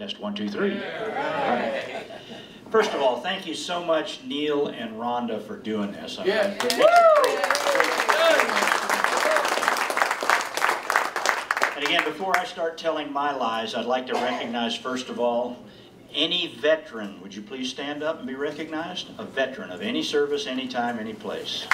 Test one, two, three. Right. First of all, thank you so much, Neil and Rhonda, for doing this. I mean, Yeah. great. And again, before I start telling my lies, I'd like to recognize, first of all, any veteran. Would you please stand up and be recognized? A veteran of any service, anytime, any place.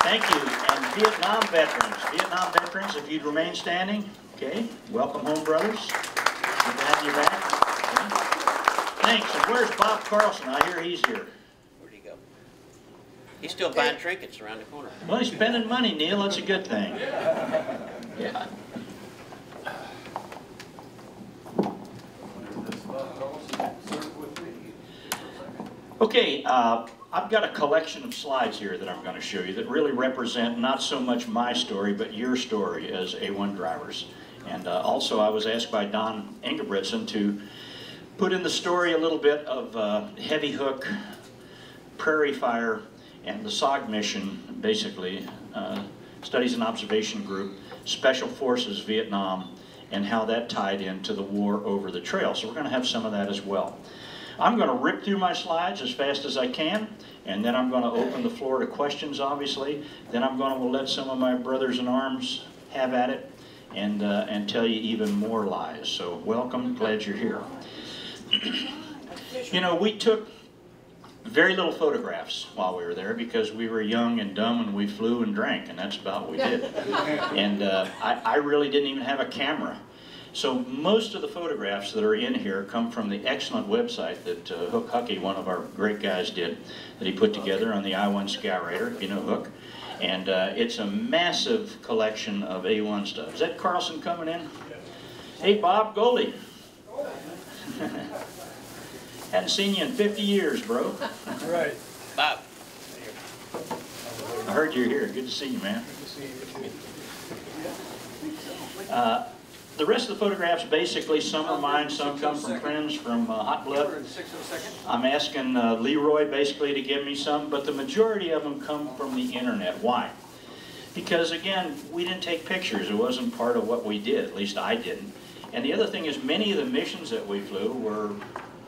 Thank you. And Vietnam veterans, Vietnam veterans, if you'd remain standing, okay? Welcome home, brothers. Good to have you back. Okay. Thanks. And where's Bob Carlson? I hear he's here. Where'd he go? He's still buying trinkets around the corner. Well, he's spending money, Neil. That's a good thing. Yeah. Okay, uh, I've got a collection of slides here that I'm going to show you that really represent not so much my story, but your story as A1 drivers. And uh, also, I was asked by Don Engebretson to put in the story a little bit of uh, Heavy Hook, Prairie Fire, and the SOG mission, basically, uh, Studies and Observation Group, Special Forces Vietnam, and how that tied into the war over the trail. So we're going to have some of that as well. I'm going to rip through my slides as fast as I can, and then I'm going to open the floor to questions, obviously. Then I'm going to let some of my brothers in arms have at it and, uh, and tell you even more lies. So welcome, glad you're here. you know, we took very little photographs while we were there because we were young and dumb and we flew and drank and that's about what we did. and uh, I, I really didn't even have a camera. So most of the photographs that are in here come from the excellent website that uh, Hook Hucky, one of our great guys, did, that he put together on the I-1 Skyraider, if you know Hook. And uh, it's a massive collection of A1 stuff. Is that Carlson coming in? Hey, Bob Goldie. Hadn't seen you in 50 years, bro. Right. Bob, I heard you're here. Good to see you, man. Uh, the rest of the photographs, basically, some are mine, some come from friends from uh, Hot Blood. I'm asking uh, Leroy basically to give me some, but the majority of them come from the internet. Why? Because again, we didn't take pictures. It wasn't part of what we did. At least I didn't. And the other thing is, many of the missions that we flew were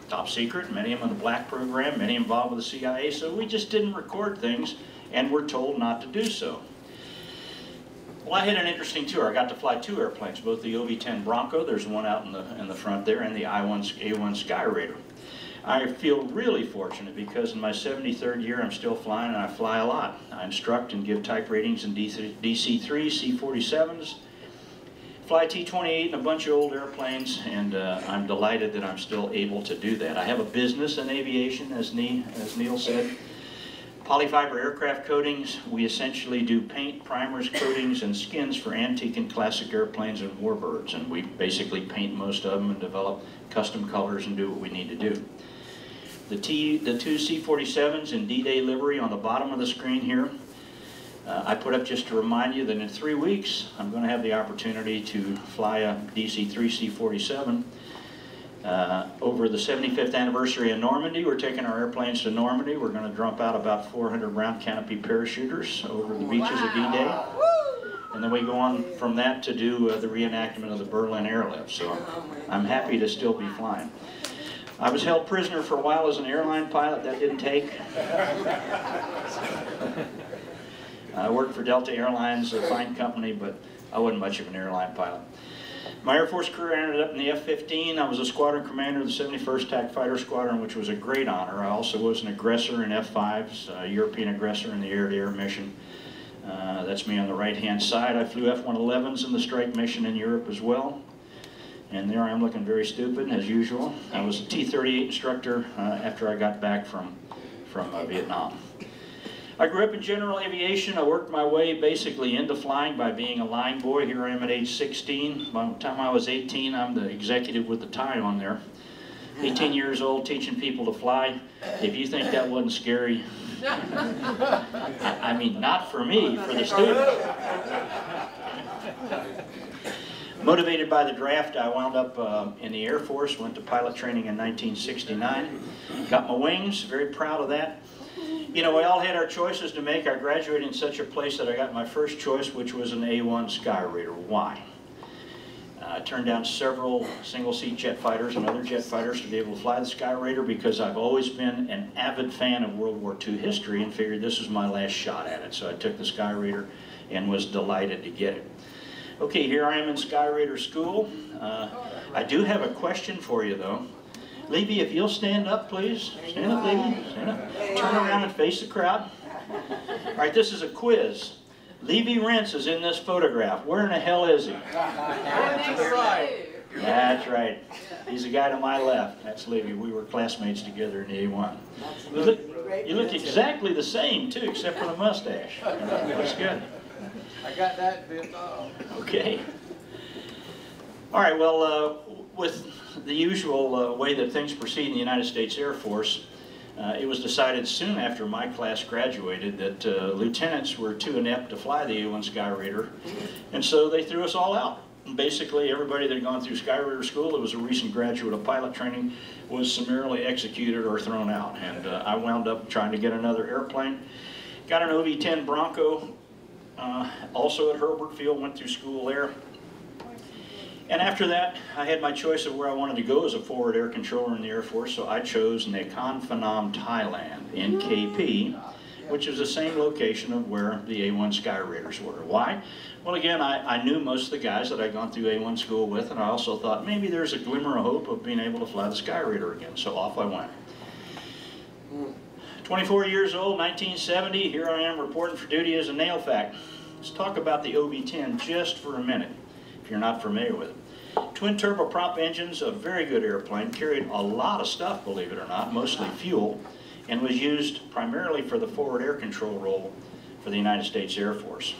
top secret. Many of them in the black program. Many involved with the CIA. So we just didn't record things, and we're told not to do so. Well, I had an interesting tour. I got to fly two airplanes, both the OV-10 Bronco, there's one out in the, in the front there, and the I-1, A1 Skyraider. I feel really fortunate because in my 73rd year I'm still flying and I fly a lot. I instruct and give type ratings in DC-3, C-47s, fly T-28 and a bunch of old airplanes, and uh, I'm delighted that I'm still able to do that. I have a business in aviation, as, ne as Neil said. Polyfiber aircraft coatings, we essentially do paint, primers, coatings, and skins for antique and classic airplanes and warbirds. And we basically paint most of them and develop custom colors and do what we need to do. The, T, the two C-47s in D-Day livery on the bottom of the screen here. Uh, I put up just to remind you that in three weeks, I'm going to have the opportunity to fly a DC-3 C-47 uh, over the 75th anniversary in Normandy, we're taking our airplanes to Normandy. We're going to dump out about 400 round canopy parachuters over the beaches of D-Day. And then we go on from that to do uh, the reenactment of the Berlin airlift. So I'm happy to still be flying. I was held prisoner for a while as an airline pilot. That didn't take. I worked for Delta Airlines, a fine company, but I wasn't much of an airline pilot. My Air Force career ended up in the F-15. I was a squadron commander of the 71st TAC Fighter Squadron, which was a great honor. I also was an aggressor in F-5s, a European aggressor in the air-to-air -air mission. Uh, that's me on the right-hand side. I flew F-111s in the strike mission in Europe as well. And there I am looking very stupid, as usual. I was a T-38 instructor uh, after I got back from, from uh, Vietnam. I grew up in general aviation. I worked my way basically into flying by being a line boy. Here I am at age 16. By the time I was 18, I'm the executive with the tie on there. 18 years old, teaching people to fly. If you think that wasn't scary, I mean, not for me, for the student. Motivated by the draft, I wound up uh, in the Air Force, went to pilot training in 1969. Got my wings, very proud of that. You know, we all had our choices to make. I graduated in such a place that I got my first choice, which was an A1 Skyraider. Why? I turned down several single-seat jet fighters and other jet fighters to be able to fly the Skyraider because I've always been an avid fan of World War II history and figured this was my last shot at it. So I took the Skyraider and was delighted to get it. Okay, here I am in Skyraider School. Uh, I do have a question for you though. Levy, if you'll stand up, please. Stand up, Levy. Stand up. Turn around and face the crowd. All right, this is a quiz. Levy Rentz is in this photograph. Where in the hell is he? That's right. He's the guy to my left. That's Levy. We were classmates together in the A1. You look, you look exactly the same, too, except for the mustache. That's good. I got that bit. Okay. All right, well, uh, with the usual uh, way that things proceed in the United States Air Force, uh, it was decided soon after my class graduated that uh, lieutenants were too inept to fly the A-1 Sky Raider, and so they threw us all out. Basically, everybody that had gone through Sky Raider school that was a recent graduate of pilot training was summarily executed or thrown out. And uh, I wound up trying to get another airplane. Got an OV-10 Bronco, uh, also at Hurlburt Field, went through school there. And after that, I had my choice of where I wanted to go as a forward air controller in the Air Force, so I chose Nakhon Phanom, Thailand, NKP, hmm. which is the same location of where the A1 Sky Raiders were. Why? Well, again, I, I knew most of the guys that I'd gone through A1 school with, and I also thought maybe there's a glimmer of hope of being able to fly the Sky Raider again, so off I went. Hmm. 24 years old, 1970, here I am reporting for duty as a Nail FAC. Let's talk about the OV-10 just for a minute if you're not familiar with it. Twin turboprop engines, a very good airplane, carried a lot of stuff, believe it or not, mostly fuel, and was used primarily for the forward air control role for the United States Air Force.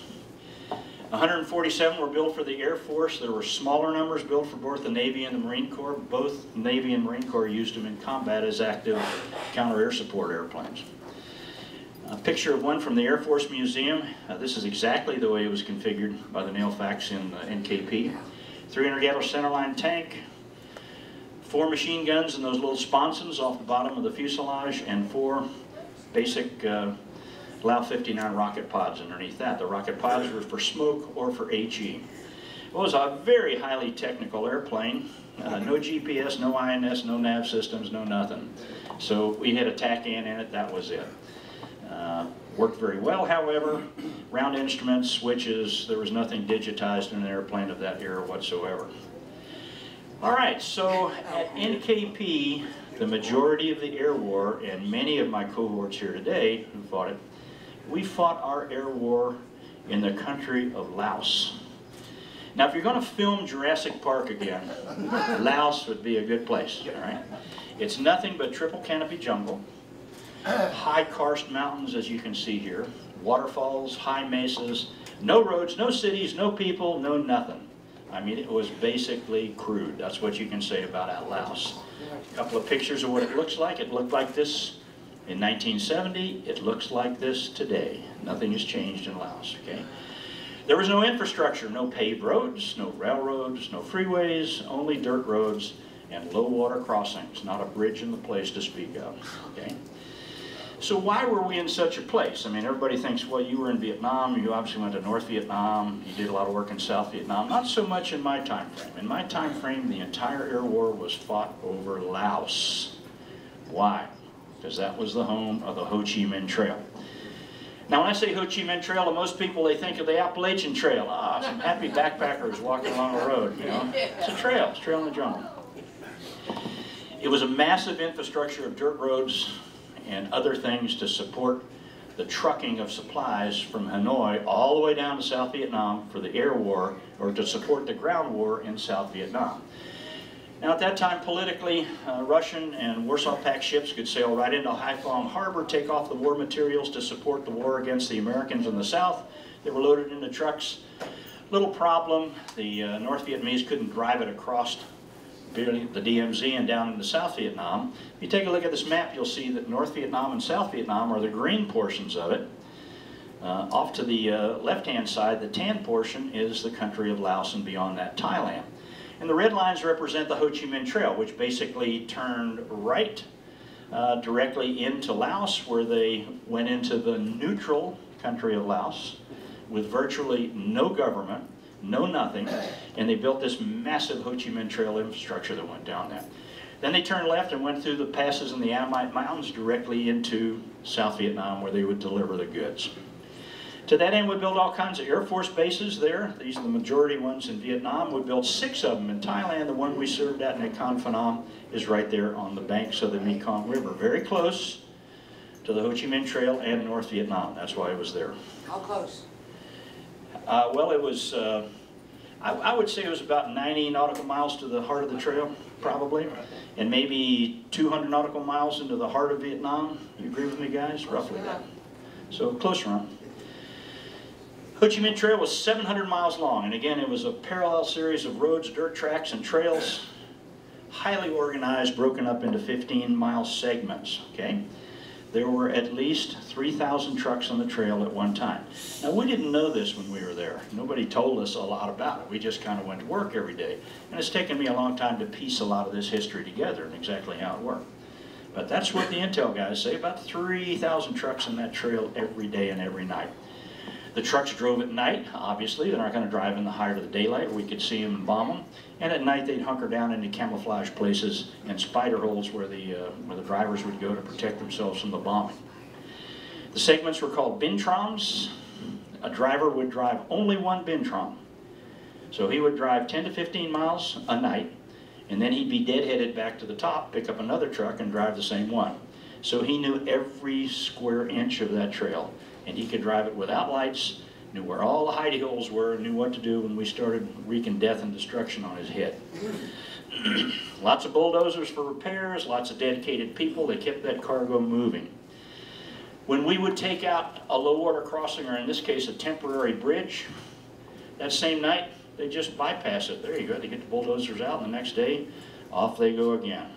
147 were built for the Air Force. There were smaller numbers built for both the Navy and the Marine Corps. Both Navy and Marine Corps used them in combat as active counter-air support airplanes. A picture of one from the Air Force Museum. Uh, this is exactly the way it was configured by the Nail FACs in uh, NKP. 300 gallon centerline tank, four machine guns and those little sponsons off the bottom of the fuselage, and four basic uh, LAU 59 rocket pods underneath that. The rocket pods were for smoke or for HE. It was a very highly technical airplane. Uh, no GPS, no INS, no nav systems, no nothing. So we had a TACAN in it, that was it. Uh, worked very well, however. Round instruments, switches, there was nothing digitized in an airplane of that era whatsoever. All right, so at NKP, the majority of the air war, and many of my cohorts here today who fought it, we fought our air war in the country of Laos. Now, if you're going to film Jurassic Park again, Laos would be a good place, all right? It's nothing but triple canopy jungle high karst mountains as you can see here, waterfalls, high mesas, no roads, no cities, no people, no nothing. I mean, it was basically crude. That's what you can say about Laos. A couple of pictures of what it looks like. It looked like this in 1970. It looks like this today. Nothing has changed in Laos, okay? There was no infrastructure, no paved roads, no railroads, no freeways, only dirt roads and low water crossings, not a bridge in the place to speak of, okay? So why were we in such a place? I mean, everybody thinks, well, you were in Vietnam, you obviously went to North Vietnam, you did a lot of work in South Vietnam. Not so much in my time frame. In my time frame, the entire air war was fought over Laos. Why? Because that was the home of the Ho Chi Minh Trail. Now, when I say Ho Chi Minh Trail, to most people, they think of the Appalachian Trail. Ah, some happy backpackers walking along the road, you know. It's a trail, it's a trail in the jungle. It was a massive infrastructure of dirt roads, and other things to support the trucking of supplies from Hanoi all the way down to South Vietnam for the air war or to support the ground war in South Vietnam. Now at that time politically, uh, Russian and Warsaw Pact ships could sail right into Haiphong Harbor, take off the war materials to support the war against the Americans in the South. They were loaded into trucks. Little problem, the uh, North Vietnamese couldn't drive it across the DMZ and down into South Vietnam. If you take a look at this map, you'll see that North Vietnam and South Vietnam are the green portions of it. Uh, off to the uh, left-hand side, the tan portion is the country of Laos and beyond that, Thailand. And the red lines represent the Ho Chi Minh Trail, which basically turned right uh, directly into Laos, where they went into the neutral country of Laos with virtually no government, no nothing, and they built this massive Ho Chi Minh Trail infrastructure that went down there. Then they turned left and went through the passes in the Annamite Mountains directly into South Vietnam where they would deliver the goods. To that end, we built all kinds of Air Force bases there. These are the majority ones in Vietnam. We built six of them in Thailand. The one we served at in Nakhon Phanom is right there on the banks of the Mekong River, very close to the Ho Chi Minh Trail and North Vietnam. That's why it was there. How close? Uh, well, it was, uh, I, I would say it was about 90 nautical miles to the heart of the trail, probably, and maybe 200 nautical miles into the heart of Vietnam. You agree with me, guys? Roughly that. So close around. Ho Chi Minh Trail was 700 miles long, and again, it was a parallel series of roads, dirt tracks, and trails, highly organized, broken up into 15-mile segments, okay? There were at least 3,000 trucks on the trail at one time. Now, we didn't know this when we were there. Nobody told us a lot about it. We just kind of went to work every day. And it's taken me a long time to piece a lot of this history together and exactly how it worked. But that's what the intel guys say, about 3,000 trucks on that trail every day and every night. The trucks drove at night, obviously. They're not going to drive in the height of the daylight we could see them and bomb them. And at night, they'd hunker down into camouflage places and spider holes where the, uh, where the drivers would go to protect themselves from the bombing. The segments were called binh trams. A driver would drive only one binh tram. So he would drive 10 to 15 miles a night, and then he'd be deadheaded back to the top, pick up another truck, and drive the same one. So he knew every square inch of that trail and he could drive it without lights, knew where all the hidey holes were, and knew what to do when we started wreaking death and destruction on his head. lots of bulldozers for repairs, lots of dedicated people, that kept that cargo moving. When we would take out a low water crossing, or in this case a temporary bridge, that same night, they just bypass it. There you go, they get the bulldozers out, and the next day, off they go again.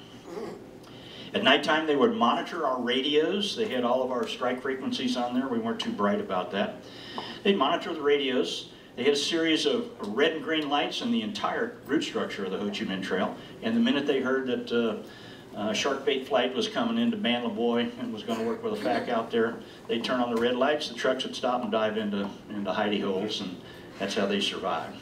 At nighttime, they would monitor our radios. They had all of our strike frequencies on there. We weren't too bright about that. They'd monitor the radios. They had a series of red and green lights in the entire route structure of the Ho Chi Minh Trail. And the minute they heard that uh, uh, shark bait flight was coming into Ban La Boy and was going to work with a FAC out there, they'd turn on the red lights, the trucks would stop and dive into, into hidey holes, and that's how they survived.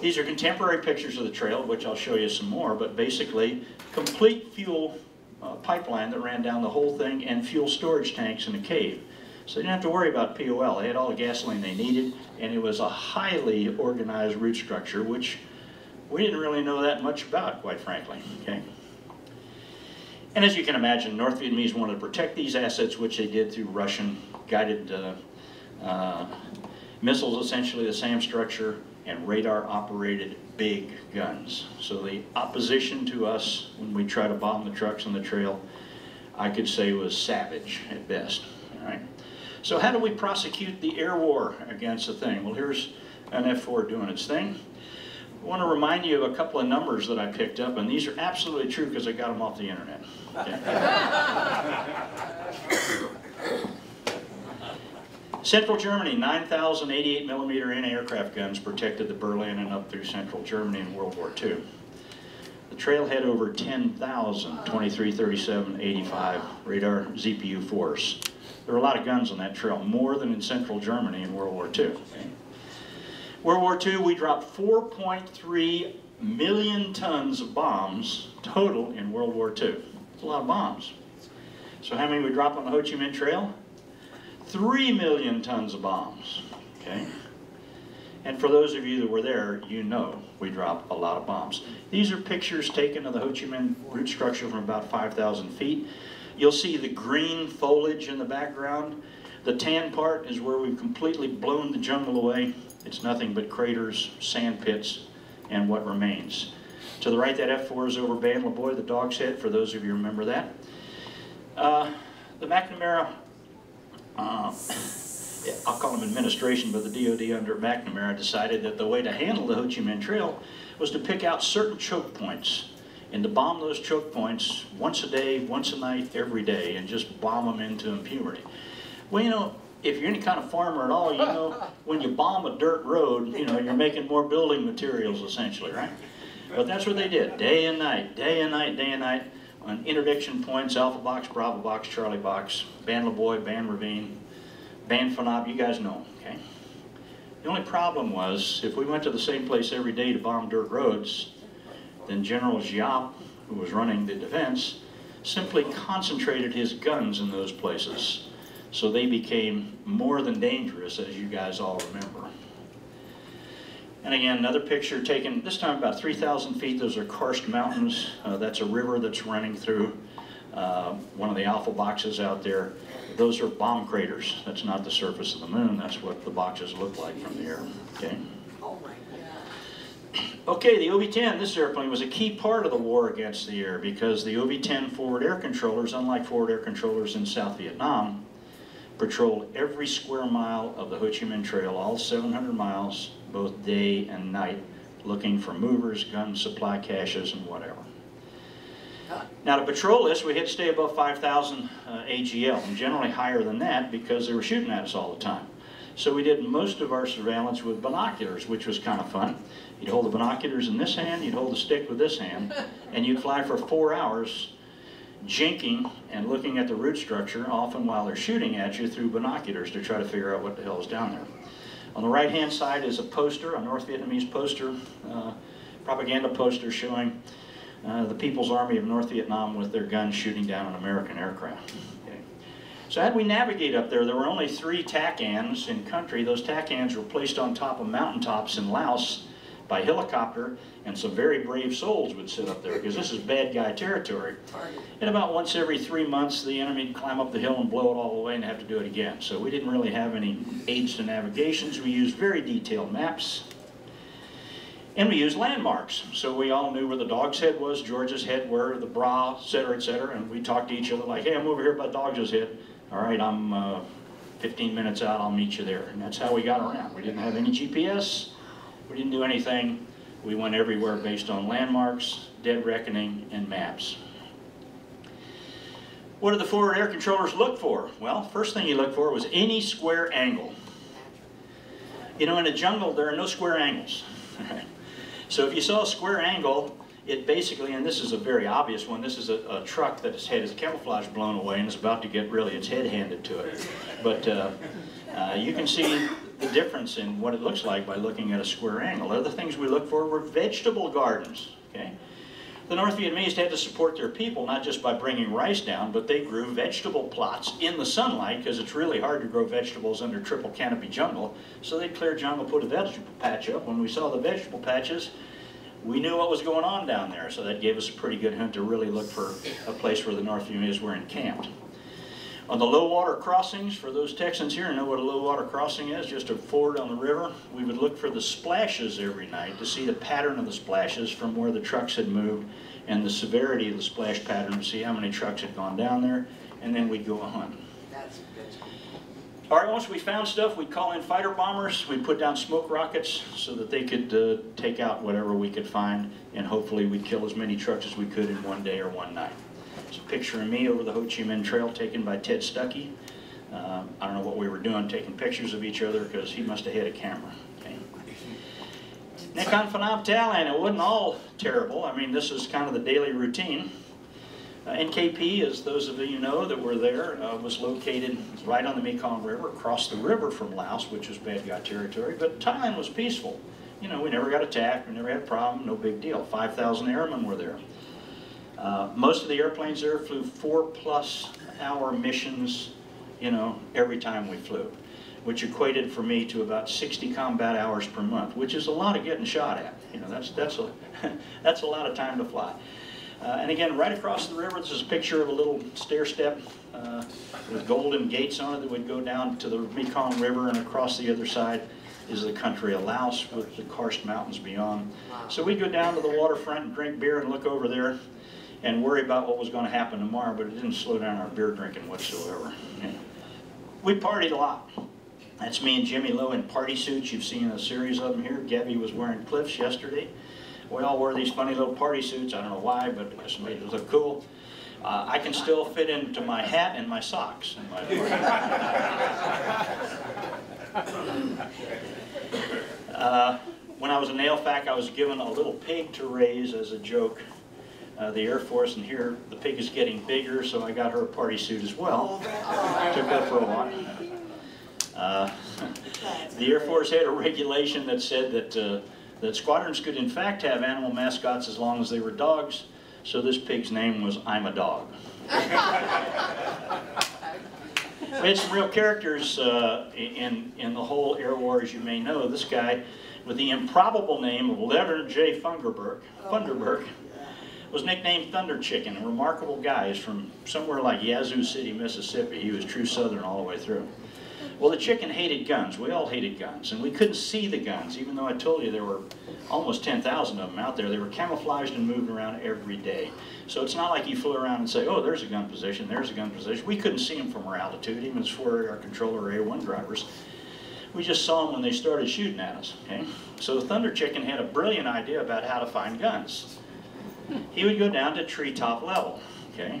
These are contemporary pictures of the trail, which I'll show you some more, but basically complete fuel uh, pipeline that ran down the whole thing and fuel storage tanks in a cave. So they didn't have to worry about POL. They had all the gasoline they needed, and it was a highly organized route structure, which we didn't really know that much about, quite frankly. Okay. And as you can imagine, North Vietnamese wanted to protect these assets, which they did through Russian guided uh, uh, missiles, essentially the same structure, and radar operated big guns. So the opposition to us when we try to bomb the trucks on the trail, I could say was savage at best. All right. So how do we prosecute the air war against the thing? Well, here's an F-4 doing its thing. I want to remind you of a couple of numbers that I picked up, and these are absolutely true because I got them off the internet. Okay. Central Germany, 9,088 millimeter anti-aircraft guns protected the Berlin and up through central Germany in World War II. The trail had over 10,000 23, 37, 85 radar ZPU force. There were a lot of guns on that trail, more than in central Germany in World War II. World War II, we dropped 4.3 million tons of bombs total in World War II. That's a lot of bombs. So how many we drop on the Ho Chi Minh Trail? 3 million tons of bombs, okay? And for those of you that were there, you know we dropped a lot of bombs. These are pictures taken of the Ho Chi Minh route structure from about 5,000 feet. You'll see the green foliage in the background. The tan part is where we've completely blown the jungle away. It's nothing but craters, sand pits, and what remains. To the right, that F4 is over Ban La Boy, the dog's head, for those of you remember that. Uh, the McNamara uh, I'll call them administration, but the DOD under McNamara decided that the way to handle the Ho Chi Minh Trail was to pick out certain choke points and to bomb those choke points once a day, once a night, every day, and just bomb them into impunity. Well, you know, if you're any kind of farmer at all, you know, when you bomb a dirt road, you know, you're making more building materials essentially, right? But that's what they did, day and night, day and night, day and night on interdiction points, Alpha Box, Bravo Box, Charlie Box, Ban La Boy, Ban Ravine, Ban Phanab, you guys know okay? The only problem was, if we went to the same place every day to bomb dirt roads, then General Giap, who was running the defense, simply concentrated his guns in those places. So they became more than dangerous, as you guys all remember. And again, another picture taken, this time about 3,000 feet. Those are karst mountains. Uh, that's a river that's running through uh, one of the alpha boxes out there. Those are bomb craters. That's not the surface of the moon. That's what the boxes look like from the air. Okay. Okay, the OV-10, this airplane was a key part of the war against the air because the OV-10 forward air controllers, unlike forward air controllers in South Vietnam, patrolled every square mile of the Ho Chi Minh Trail, all 700 miles, both day and night, looking for movers, guns, supply caches, and whatever. Now to patrol this, we had to stay above 5,000 uh, AGL, and generally higher than that because they were shooting at us all the time. So we did most of our surveillance with binoculars, which was kind of fun. You'd hold the binoculars in this hand, you'd hold the stick with this hand, and you'd fly for four hours jinking and looking at the root structure, often while they're shooting at you through binoculars to try to figure out what the hell is down there. On the right-hand side is a poster, a North Vietnamese poster, uh, propaganda poster showing uh, the People's Army of North Vietnam with their guns shooting down an American aircraft. Okay. So how did we navigate up there? There were only three TACANs in country. Those TACANs were placed on top of mountaintops in Laos by helicopter, and some very brave souls would sit up there because this is bad guy territory. And about once every three months, the enemy would climb up the hill and blow it all away and have to do it again. So we didn't really have any aids to navigations. We used very detailed maps. And we used landmarks. So we all knew where the dog's head was, George's head, where the bra, et cetera, et cetera. And we talked to each other like, hey, I'm over here by Dog's head. All right, I'm uh, 15 minutes out, I'll meet you there. And that's how we got around. We didn't have any GPS. We didn't do anything. We went everywhere based on landmarks, dead reckoning, and maps. What did the forward air controllers look for? Well, first thing you look for was any square angle. You know, in a jungle, there are no square angles. so if you saw a square angle, it basically, and this is a very obvious one, this is a, a truck that its head is camouflage blown away and is about to get really its head handed to it. But uh, uh, you can see the difference in what it looks like by looking at a square angle. Other things we look for were vegetable gardens. Okay? The North Vietnamese had to support their people not just by bringing rice down, but they grew vegetable plots in the sunlight because it's really hard to grow vegetables under triple canopy jungle. So they'd clear jungle, put a vegetable patch up. When we saw the vegetable patches, we knew what was going on down there. So that gave us a pretty good hint to really look for a place where the North Vietnamese were encamped. On the low water crossings, for those Texans here know what a low water crossing is, just a ford on the river, we would look for the splashes every night to see the pattern of the splashes from where the trucks had moved and the severity of the splash pattern to see how many trucks had gone down there, and then we'd go a hunt. All right, once we found stuff, we'd call in fighter bombers. We'd put down smoke rockets so that they could uh, take out whatever we could find, and hopefully we'd kill as many trucks as we could in one day or one night. Picture of me over the Ho Chi Minh Trail taken by Ted Stuckey. Uh, I don't know what we were doing, taking pictures of each other because he must have had a camera. Okay. Nakhon Phanom Thailand, it wasn't all terrible. I mean, this is kind of the daily routine. Uh, NKP, as those of you know that were there, uh, was located right on the Mekong River, across the river from Laos, which was bad guy territory, but Thailand was peaceful. You know, we never got attacked, we never had a problem, no big deal. 5,000 airmen were there. Uh, most of the airplanes there flew four plus hour missions, you know, every time we flew, which equated for me to about 60 combat hours per month, which is a lot of getting shot at. You know, that's, that's, a, that's a lot of time to fly. Uh, and again, right across the river, this is a picture of a little stair step uh, with golden gates on it that would go down to the Mekong River and across the other side is the country of Laos with the karst mountains beyond. So we'd go down to the waterfront and drink beer and look over there and worry about what was going to happen tomorrow, but it didn't slow down our beer drinking whatsoever. We partied a lot. That's me and Jimmy Lowe in party suits. You've seen a series of them here. Gabby was wearing Cliffs yesterday. We all wore these funny little party suits. I don't know why, but it just made it look cool. Uh, I can still fit into my hat and my socks. My uh, when I was a Nail FAC, I was given a little pig to raise as a joke uh, the Air Force, and here the pig is getting bigger, so I got her a party suit as well. Took that for a while. Uh, The Air Force had a regulation that said that, uh, that squadrons could in fact have animal mascots as long as they were dogs, so this pig's name was I'm a Dog. We had some real characters uh, in, in the whole air war, as you may know. This guy, with the improbable name of Leonard J. Funderburg, Funderburg was nicknamed Thunder Chicken, a remarkable guy. He's from somewhere like Yazoo City, Mississippi. He was true Southern all the way through. Well, the chicken hated guns. We all hated guns, and we couldn't see the guns, even though I told you there were almost 10,000 of them out there. They were camouflaged and moved around every day. So it's not like you flew around and say, oh, there's a gun position, there's a gun position. We couldn't see them from our altitude, even as for our controller A1 drivers. We just saw them when they started shooting at us, okay? So the Thunder Chicken had a brilliant idea about how to find guns. He would go down to treetop level, okay,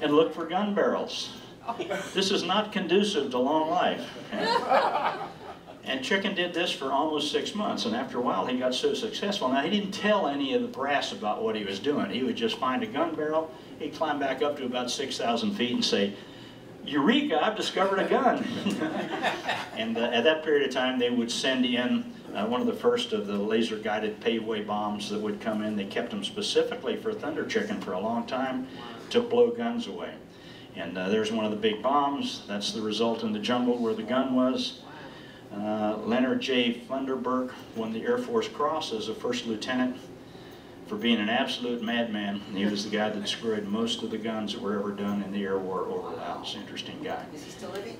and look for gun barrels. This is not conducive to long life. And Chicken did this for almost six months, and after a while he got so successful. Now he didn't tell any of the brass about what he was doing. He would just find a gun barrel, he'd climb back up to about 6,000 feet and say, Eureka, I've discovered a gun. and uh, at that period of time they would send in uh, one of the first of the laser guided paveway bombs that would come in. They kept them specifically for Thunder Chicken for a long time to blow guns away. And uh, there's one of the big bombs. That's the result in the jungle where the gun was. Uh, Leonard J. Funderburg won the Air Force Cross as a first lieutenant for being an absolute madman. He was the guy that destroyed most of the guns that were ever done in the air war over Laos. Interesting guy. Is he still living?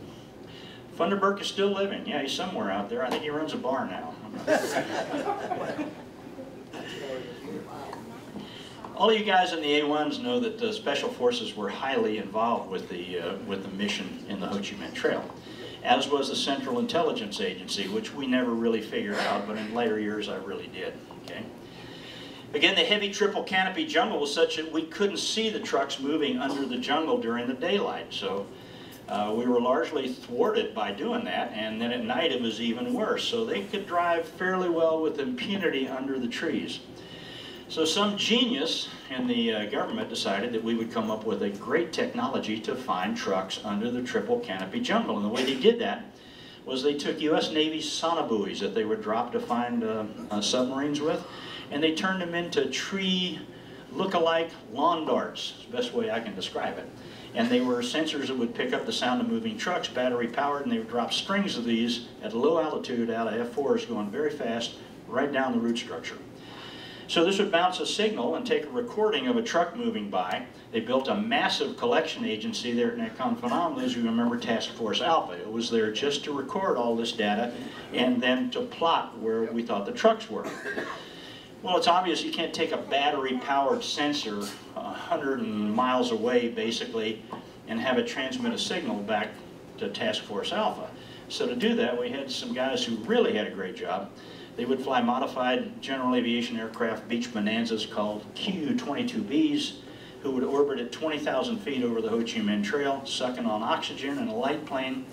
Funderburg is still living. Yeah, he's somewhere out there. I think he runs a bar now. All of you guys in the A1s know that the Special Forces were highly involved with the, uh, with the mission in the Ho Chi Minh Trail, as was the Central Intelligence Agency, which we never really figured out, but in later years I really did, okay? Again, the heavy triple canopy jungle was such that we couldn't see the trucks moving under the jungle during the daylight, so uh, we were largely thwarted by doing that, and then at night it was even worse. So they could drive fairly well with impunity under the trees. So some genius in the uh, government decided that we would come up with a great technology to find trucks under the triple canopy jungle. And the way they did that was they took U.S. Navy sonobuoys that they would drop to find uh, uh, submarines with, and they turned them into tree look-alike lawn darts, the best way I can describe it. And they were sensors that would pick up the sound of moving trucks, battery powered, and they would drop strings of these at low altitude out of F4s going very fast right down the root structure. So this would bounce a signal and take a recording of a truck moving by. They built a massive collection agency there at Nakhon Phanom, as you remember Task Force Alpha. It was there just to record all this data and then to plot where we thought the trucks were. Well, it's obvious you can't take a battery-powered sensor 100 miles away, basically, and have it transmit a signal back to Task Force Alpha. So to do that, we had some guys who really had a great job. They would fly modified general aviation aircraft Beech Bonanzas called QU-22Bs, who would orbit at 20,000 feet over the Ho Chi Minh Trail, sucking on oxygen in a light plane,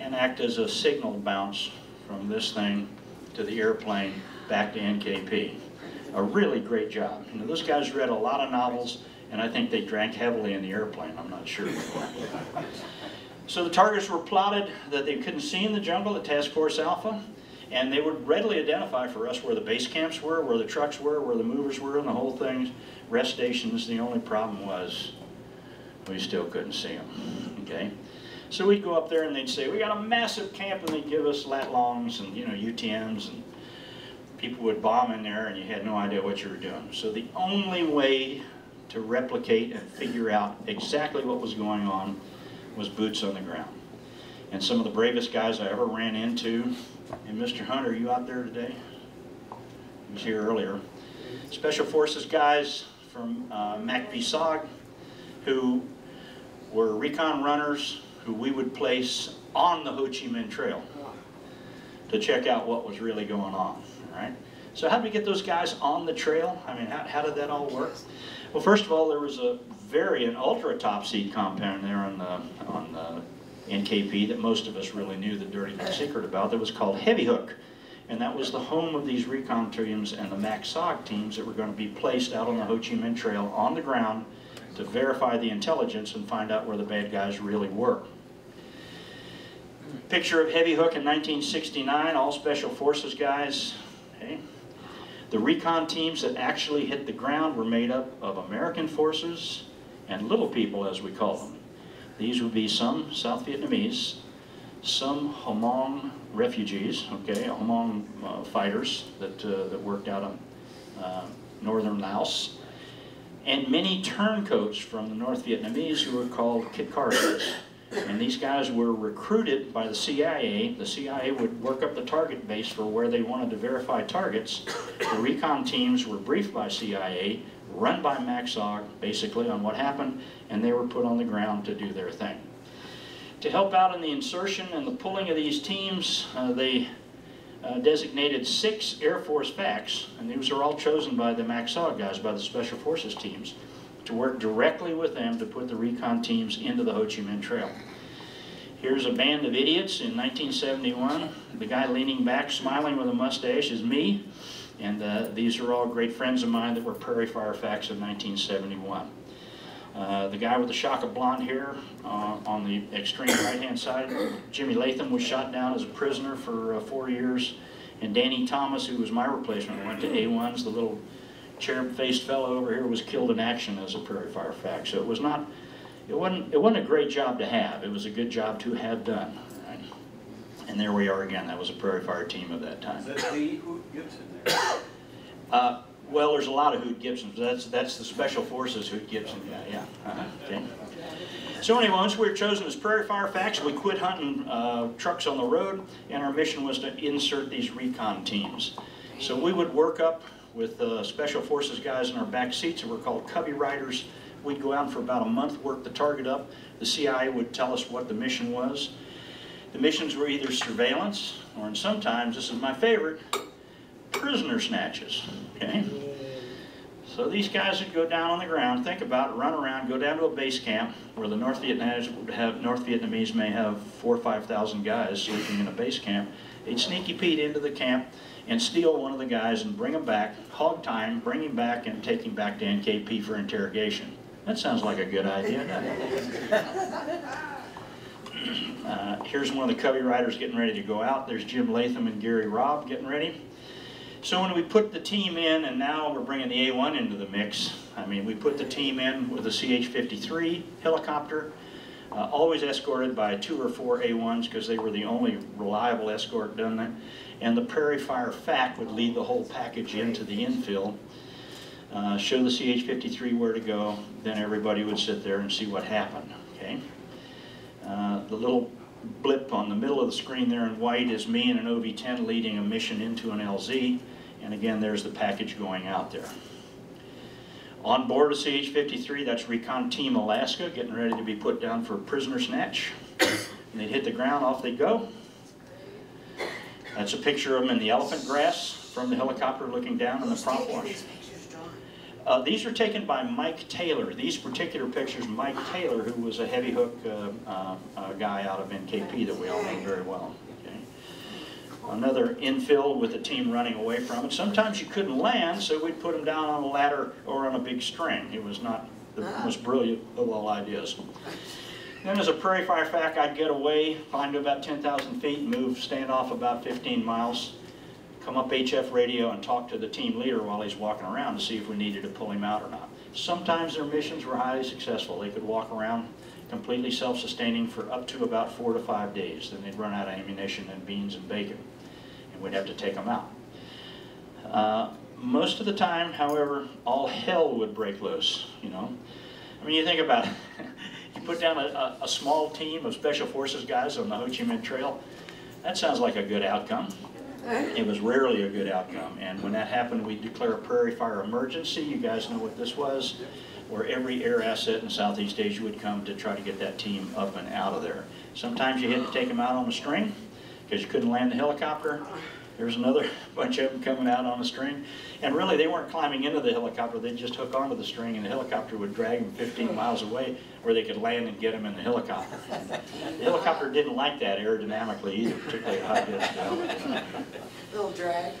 and act as a signal bounce from this thing to the airplane back to NKP. A really great job. You know, those guys read a lot of novels, and I think they drank heavily in the airplane, I'm not sure. so the targets were plotted that they couldn't see in the jungle at Task Force Alpha, and they would readily identify for us where the base camps were, where the trucks were, where the movers were, and the whole thing. Rest stations, the only problem was we still couldn't see them, okay? So we'd go up there and they'd say, we got a massive camp, and they'd give us lat longs and, you know, UTMs, and people would bomb in there and you had no idea what you were doing. So the only way to replicate and figure out exactly what was going on was boots on the ground. And some of the bravest guys I ever ran into, and Mr. Hunter, are you out there today? He was here earlier. Special Forces guys from uh, MACV-SOG who were recon runners who we would place on the Ho Chi Minh Trail to check out what was really going on, right? So how did we get those guys on the trail? I mean, how, how did that all work? Well, first of all, there was a very, an ultra top seed compound there on the, on the NKP that most of us really knew the dirty secret about that was called Heavy Hook. And that was the home of these recon teams and the MAC-SOG teams that were going to be placed out on the Ho Chi Minh Trail on the ground to verify the intelligence and find out where the bad guys really were. Picture of Heavy Hook in 1969, all Special Forces guys. The recon teams that actually hit the ground were made up of American forces and little people, as we call them. These would be some South Vietnamese, some Hmong refugees, okay, Hmong uh, fighters that, uh, that worked out of uh, northern Laos, and many turncoats from the North Vietnamese who were called Kit Carsons. And these guys were recruited by the CIA. The CIA would work up the target base for where they wanted to verify targets. The recon teams were briefed by CIA, run by MAC-SOG, basically, on what happened, and they were put on the ground to do their thing. To help out in the insertion and the pulling of these teams, uh, they uh, designated six Air Force FACs, and these are all chosen by the MAC-SOG guys, by the Special Forces teams, to work directly with them to put the recon teams into the Ho Chi Minh Trail. Here's a band of idiots in 1971. The guy leaning back, smiling with a mustache is me, and uh, these are all great friends of mine that were Prairie Fire FACs of 1971. Uh, the guy with the shock of blonde hair uh, on the extreme right-hand side, Jimmy Latham was shot down as a prisoner for uh, four years. And Danny Thomas, who was my replacement, went to A1s. The little cherub-faced fellow over here was killed in action as a Prairie Fire FAC. So it was not, it wasn't, it wasn't a great job to have. It was a good job to have done. Right? And there we are again. That was a Prairie Fire team of that time. Is that the Hoot Gibson there? Uh, well, there's a lot of Hoot Gibsons. That's that's the Special Forces Hoot Gibson guy. Yeah. Uh-huh. Okay. So anyway, once we were chosen as Prairie Fire FACs, we quit hunting uh, trucks on the road, and our mission was to insert these recon teams. So we would work up with uh, Special Forces guys in our back seats, and we're called Covey Riders. We'd go out for about a month, work the target up. The CIA would tell us what the mission was. The missions were either surveillance, or in sometimes, this is my favorite, prisoner snatches. Okay? So these guys would go down on the ground, think about it, run around, go down to a base camp where the North Vietnamese would have North Vietnamese may have four or five thousand guys sleeping in a base camp. They'd sneaky Pete into the camp and steal one of the guys and bring him back, hog time, bring him back and take him back to NKP for interrogation. That sounds like a good idea, doesn't it? Uh, here's one of the Covey Riders getting ready to go out. There's Jim Latham and Gary Robb getting ready. So when we put the team in, and now we're bringing the A1 into the mix, I mean, we put the team in with a CH-53 helicopter, uh, always escorted by two or four A1s because they were the only reliable escort done there. And the Prairie Fire FAC would lead the whole package into the infill, uh, show the CH-53 where to go, then everybody would sit there and see what happened, okay? Uh, the little blip on the middle of the screen there in white is me and an OV-10 leading a mission into an LZ. And again, there's the package going out there. On board a CH-53, that's Recon Team Alaska, getting ready to be put down for prisoner snatch. And they'd hit the ground, off they go. That's a picture of them in the elephant grass from the helicopter looking down on the prop wash. Uh, these are taken by Mike Taylor. These particular pictures, Mike Taylor, who was a heavy hook uh, uh, uh guy out of NKP that we all know very well. Okay. Another infill with the team running away from it. Sometimes you couldn't land, so we'd put them down on a ladder or on a big string. It was not the most brilliant of all ideas. Then as a prairie fire FAC, I'd get away, climb to about 10,000 feet, move, stand off about 15 miles, come up HF radio and talk to the team leader while he's walking around to see if we needed to pull him out or not. Sometimes their missions were highly successful. They could walk around completely self-sustaining for up to about four to five days. Then they'd run out of ammunition and beans and bacon, and we'd have to take them out. Uh, most of the time, however, all hell would break loose, you know. I mean, you think about it. put down a, a, a small team of Special Forces guys on the Ho Chi Minh Trail, that sounds like a good outcome. It was rarely a good outcome. And when that happened, we'd declare a prairie fire emergency. You guys know what this was, where every air asset in Southeast Asia would come to try to get that team up and out of there. Sometimes you had to take them out on a string because you couldn't land the helicopter. There's another bunch of them coming out on a string. And really, they weren't climbing into the helicopter. They'd just hook onto the string, and the helicopter would drag them 15 miles away where they could land and get them in the helicopter. The helicopter didn't like that aerodynamically either, particularly at high altitude. Little drag.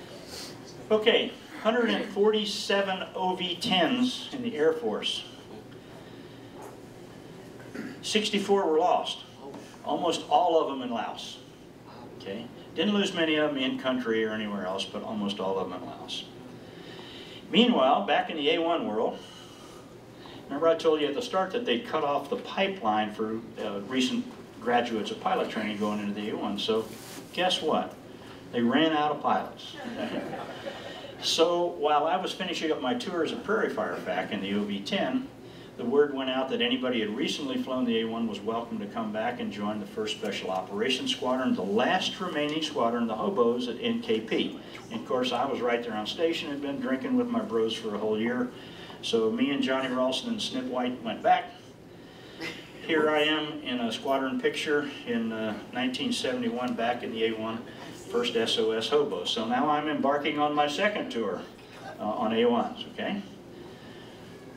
Okay, 147 OV-10s in the Air Force. 64 were lost. Almost all of them in Laos. Okay? Didn't lose many of them in country or anywhere else, but almost all of them in Laos. Meanwhile, back in the A1 world, remember I told you at the start that they cut off the pipeline for uh, recent graduates of pilot training going into the A1. So guess what? They ran out of pilots. so while I was finishing up my tour as a Prairie Fire FAC in the OV-10, the word went out that anybody who had recently flown the A-1 was welcome to come back and join the 1st Special Operations Squadron, the last remaining squadron, the Hobos at NKP. And of course, I was right there on station, had been drinking with my bros for a whole year. So me and Johnny Ralston and Snip White went back. Here I am in a squadron picture in uh, 1971 back in the A-1, 1st SOS Hobo. So now I'm embarking on my second tour uh, on A-1s, okay?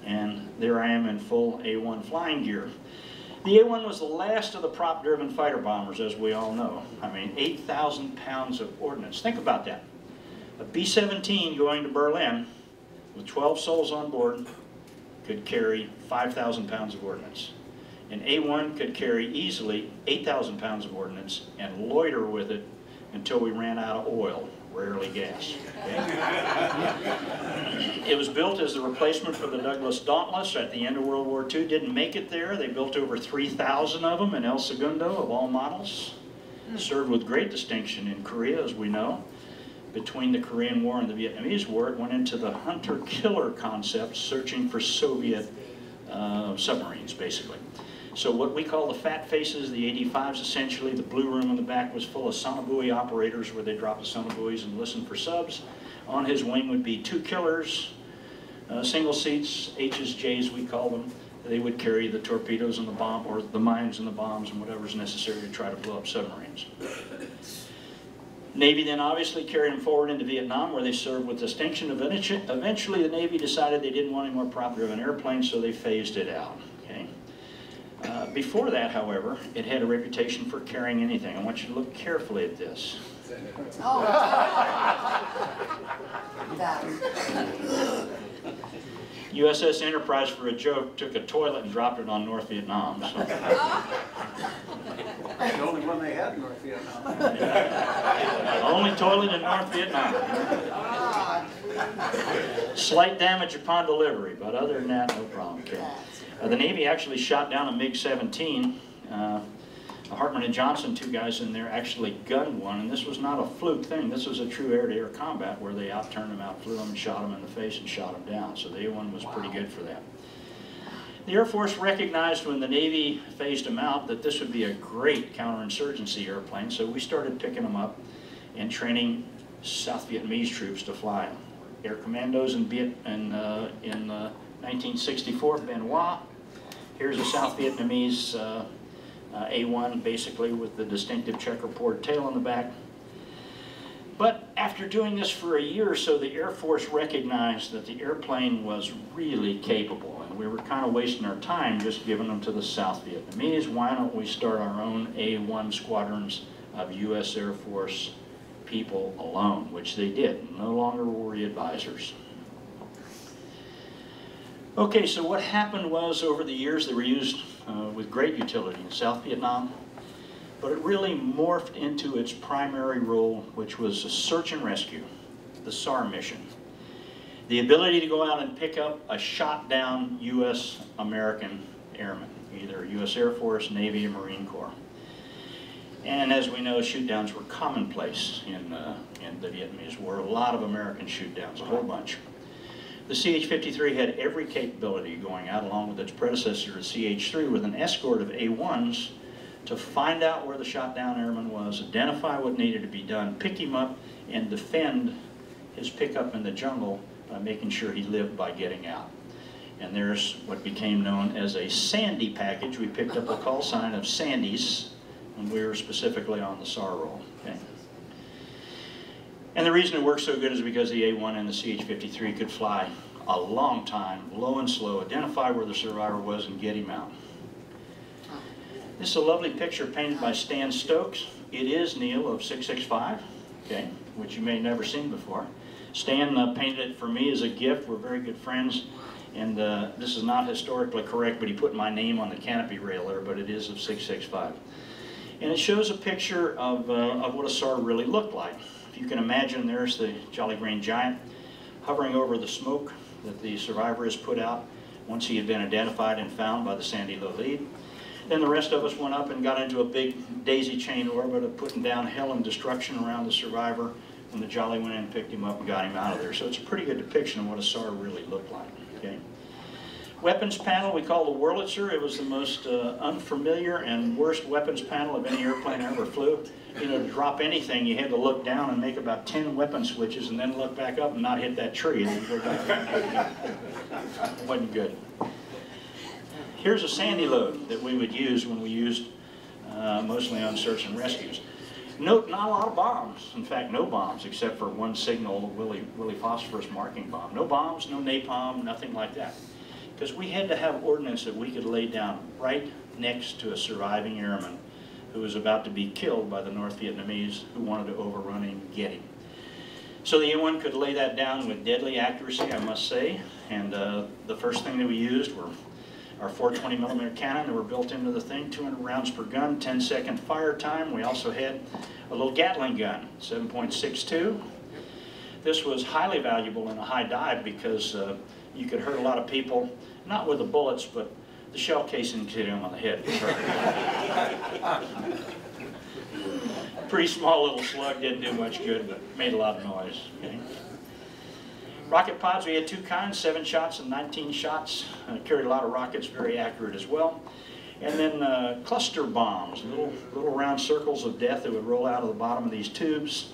and there I am in full A-1 flying gear. The A-1 was the last of the prop-driven fighter bombers, as we all know. I mean, 8,000 pounds of ordnance. Think about that. A B-17 going to Berlin with 12 souls on board could carry 5,000 pounds of ordnance. An A-1 could carry easily 8,000 pounds of ordnance and loiter with it until we ran out of oil rarely gas. Okay? it was built as the replacement for the Douglas Dauntless at the end of World War II. Didn't make it there. They built over 3,000 of them in El Segundo of all models. Hmm. Served with great distinction in Korea, as we know. Between the Korean War and the Vietnamese War, it went into the hunter-killer concept, searching for Soviet uh, submarines, basically. So what we call the fat faces, the 85s essentially, the blue room in the back was full of sonobuoy operators where they drop the sonobuoys and listen for subs. On his wing would be two killers, uh, single seats, H's, J's we call them. They would carry the torpedoes and the bomb, or the mines and the bombs and whatever's necessary to try to blow up submarines. Navy then obviously carried them forward into Vietnam where they served with distinction. Eventually the Navy decided they didn't want any more property of an airplane so they phased it out. Uh, before that, however, it had a reputation for carrying anything. I want you to look carefully at this. Oh. USS Enterprise, for a joke, took a toilet and dropped it on North Vietnam. So. the only one they had in North Vietnam. Yeah. only toilet in North Vietnam. Slight damage upon delivery, but other than that, no problem. Okay. Uh, the Navy actually shot down a MiG-17. Uh, Hartman and Johnson, two guys in there, actually gunned one, and this was not a fluke thing. This was a true air-to-air -air combat where they outturned them, outflew them, and shot them in the face and shot them down. So the A-1 was wow. pretty good for that. The Air Force recognized when the Navy phased them out that this would be a great counterinsurgency airplane, so we started picking them up and training South Vietnamese troops to fly them. Air commandos in, Viet, in, uh, in uh, 1964, Bien Hoa. Here's a South Vietnamese uh, uh, A1, basically with the distinctive checkerboard tail on the back. But after doing this for a year or so, the Air Force recognized that the airplane was really capable, and we were kind of wasting our time just giving them to the South Vietnamese. Why don't we start our own A1 squadrons of U.S. Air Force people alone, which they did. No longer were we advisors. Okay, so what happened was over the years they were used uh, with great utility in South Vietnam, but it really morphed into its primary role, which was a search and rescue, the SAR mission. The ability to go out and pick up a shot down U.S. American airman, either U.S. Air Force, Navy, or Marine Corps. And as we know, shoot downs were commonplace in, uh, in the Vietnamese War. A lot of American shoot downs, a whole bunch. The CH-53 had every capability going out along with its predecessor, the CH-3, with an escort of A-1s to find out where the shot down airman was, identify what needed to be done, pick him up, and defend his pickup in the jungle by making sure he lived by getting out. And there's what became known as a Sandy package. We picked up a call sign of Sandy's, and we were specifically on the SAR roll. Okay? And the reason it works so good is because the A1 and the CH-53 could fly a long time, low and slow, identify where the survivor was and get him out. This is a lovely picture painted by Stan Stokes. It is Neil of 665, okay, which you may have never seen before. Stan uh, painted it for me as a gift. We're very good friends. And uh, this is not historically correct, but he put my name on the canopy rail there, but it is of 665. And it shows a picture of, uh, of what a SAR really looked like. You can imagine, there's the Jolly Green Giant hovering over the smoke that the survivor has put out once he had been identified and found by the Sandy Low lead. Then the rest of us went up and got into a big daisy chain orbit of putting down hell and destruction around the survivor when the Jolly went in and picked him up and got him out of there. So it's a pretty good depiction of what a SAR really looked like. Okay. Weapons panel we call the Wurlitzer. It was the most uh, unfamiliar and worst weapons panel of any airplane I ever flew. You know, to drop anything, you had to look down and make about 10 weapon switches and then look back up and not hit that tree. And go back. Wasn't good. Here's a sandy load that we would use when we used uh, mostly on search and rescues. Note, not a lot of bombs. In fact, no bombs except for one signal, Willie, Willie phosphorus marking bomb. No bombs, no napalm, nothing like that. Because we had to have ordnance that we could lay down right next to a surviving airman who was about to be killed by the North Vietnamese who wanted to overrun him and get him. So the A1 could lay that down with deadly accuracy, I must say. And uh, the first thing that we used were our 420 millimeter cannon that were built into the thing, 200 rounds per gun, 10 second fire time. We also had a little Gatling gun, 7.62. This was highly valuable in a high dive because uh, you could hurt a lot of people, not with the bullets, but the shell casing hit him on the head. Pretty small little slug, didn't do much good, but made a lot of noise. Rocket pods, we had two kinds, seven shots and 19 shots. Uh, carried a lot of rockets, very accurate as well. And then uh, cluster bombs, little, little round circles of death that would roll out of the bottom of these tubes.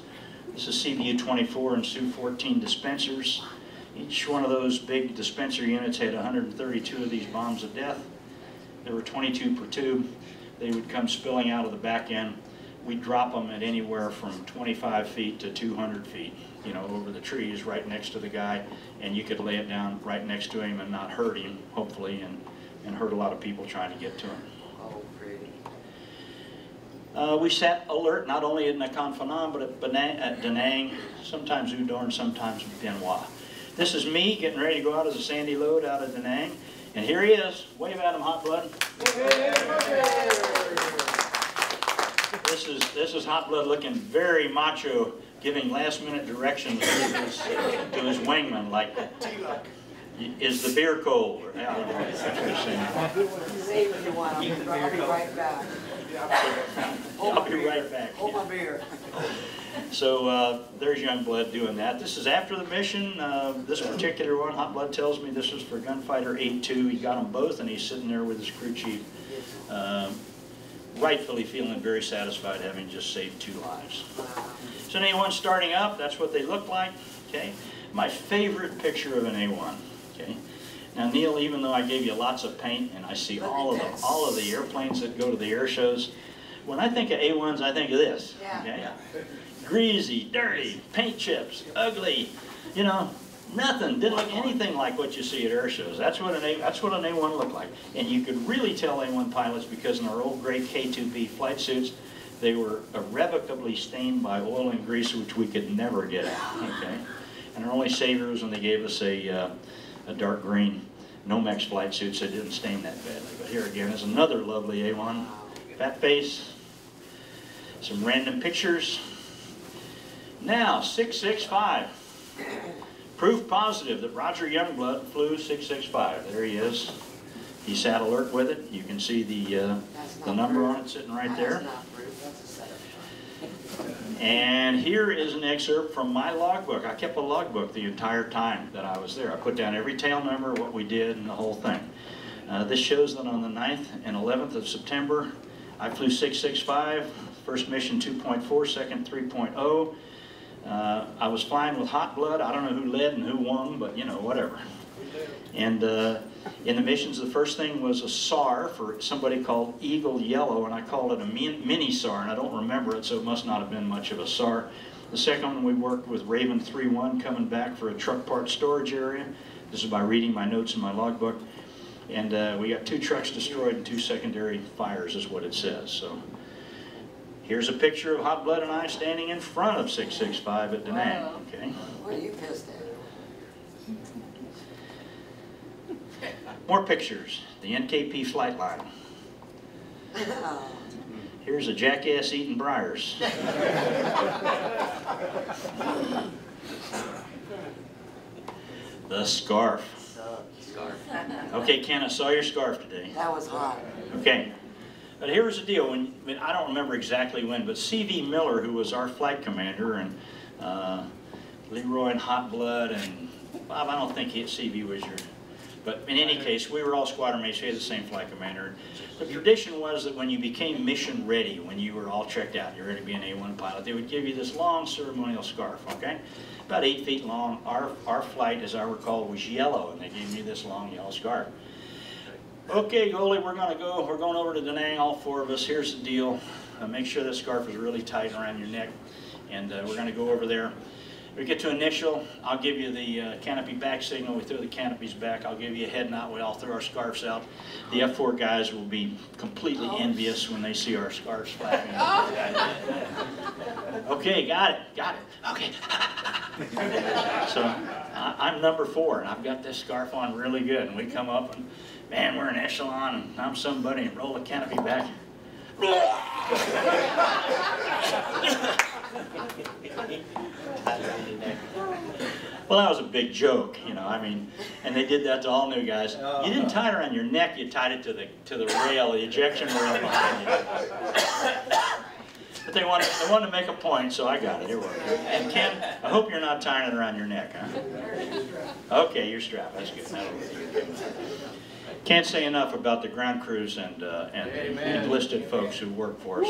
This is CBU-24 and SUU-14 dispensers. Each one of those big dispenser units had 132 of these bombs of death. There were 22 per tube. They would come spilling out of the back end. We'd drop them at anywhere from 25 feet to 200 feet, you know, over the trees right next to the guy. And you could lay it down right next to him and not hurt him, hopefully, and, and hurt a lot of people trying to get to him. Oh, pretty. Uh, we sat alert not only in Nakhon Phanom, but at, Benang, at Da Nang, sometimes Udorn, sometimes Hoa. This is me getting ready to go out as a sandy load out of Da Nang. And here he is. Wave at him, Hot Blood. This is, this is Hot Blood looking very macho, giving last minute directions to his, to his wingman, like, is the beer cold? Or, I don't know, what they're saying. Save if you want, I'll be I'll be right back. I'll be right back. Hold my beer. So uh, there's young blood doing that. This is after the mission. Uh, this particular one, Hot Blood tells me this was for gunfighter 8-2. He got them both and he's sitting there with his crew chief, um, rightfully feeling very satisfied having just saved two lives. So an A1 starting up, that's what they look like. Okay, My favorite picture of an A1. Okay. Now Neil, even though I gave you lots of paint and I see all of the, all of the airplanes that go to the air shows, when I think of A1s, I think of this. Yeah. Okay? Greasy, dirty, paint chips, ugly, you know, nothing. Didn't look anything like what you see at air shows. That's what an A, that's what an A1 looked like. And you could really tell A1 pilots because in our old gray K2B flight suits, they were irrevocably stained by oil and grease, which we could never get out. Okay? And our only savior was when they gave us a, uh, a dark green Nomex flight suits that didn't stain that badly. But here again is another lovely A1. Fat face, some random pictures. Now, 665. Proof positive that Roger Youngblood flew 665. There he is. He sat alert with it. You can see the, uh, the number proof. on it sitting right That's there. not proof, that's a setup. And here is an excerpt from my logbook. I kept a logbook the entire time that I was there. I put down every tail number, what we did, and the whole thing. Uh, this shows that on the 9th and 11th of September, I flew 665, first mission 2.4, second 3.0. Uh, I was flying with hot blood. I don't know who led and who won, but you know, whatever. And uh, in the missions, the first thing was a SAR for somebody called Eagle Yellow, and I called it a mini SAR, and I don't remember it, so it must not have been much of a SAR. The second one, we worked with Raven 3-1 coming back for a truck part storage area. This is by reading my notes in my logbook. And uh, we got two trucks destroyed and two secondary fires is what it says. So here's a picture of Hot Blood and I standing in front of 665 at Da Nang. Wow. Okay. What are you pissed at? More pictures. The NKP flight line. Here's a jackass eating briars. the scarf. Okay, Ken, I saw your scarf today. That was hot. Okay, but here's the deal. When, when I don't remember exactly when, but C.V. Miller, who was our flight commander, and uh, Leroy and Hot Blood, and Bob, I don't think he, C.V. was your. But in any case, we were all squadron mates. We had the same flight commander. The tradition was that when you became mission ready, when you were all checked out, you're ready to be an A1 pilot, they would give you this long ceremonial scarf. Okay, about eight feet long. Our our flight, as I recall, was yellow, and they gave me this long yellow scarf. Okay, goalie, we're gonna go, we're going over to Da Nang, all four of us. Here's the deal. Uh, make sure that scarf is really tight around your neck, and uh, we're gonna go over there. We get to initial, I'll give you the uh, canopy back signal. We throw the canopies back. I'll give you a head nod. We all throw our scarves out. The F4 guys will be completely envious when they see our scarves flapping. Okay, got it, got it. Okay. so I, I'm number four, and I've got this scarf on really good. And we come up, and man, we're in echelon, and I'm somebody, and roll the canopy back. Well, that was a big joke, you know, I mean, and they did that to all new guys. Oh, you didn't tie it around your neck, you tied it to the, to the rail, the ejection rail behind you. But they wanted, they wanted to make a point, so I got it, it worked. And Ken, I hope you're not tying it around your neck, huh? Okay, you're strapped, that's good. That'll work. Can't say enough about the ground crews and, uh, and the enlisted folks who work for us.